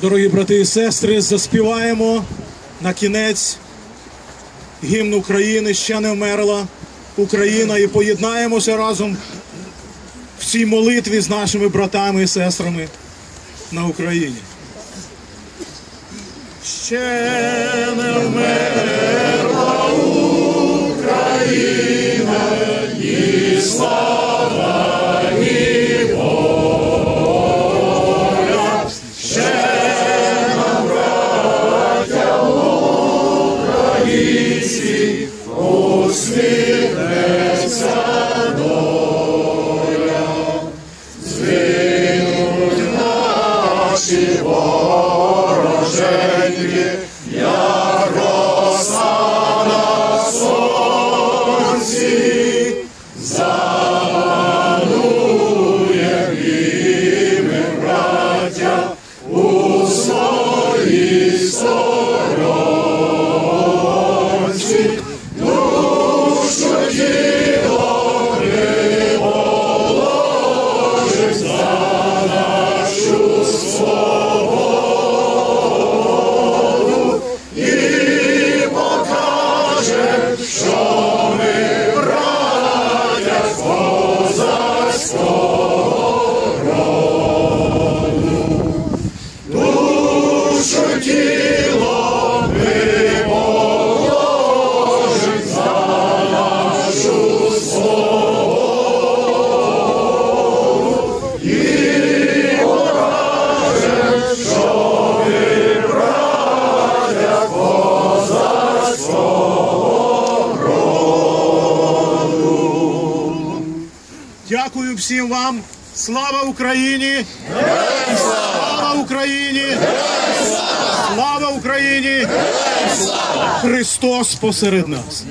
Дорогі брати і сестри, заспіваємо на кінець гімн України ще не вмерла Україна і поєднаємося разом в цій молитві з нашими братами і сестрами на Україні. Ще не вмерла усміхнеться доля. Наші вороженьки, як роса на сонці, запанує що ми браття з Дякую всім вам. Слава Україні! Слава Україні! Слава Україні! Христос посеред нас!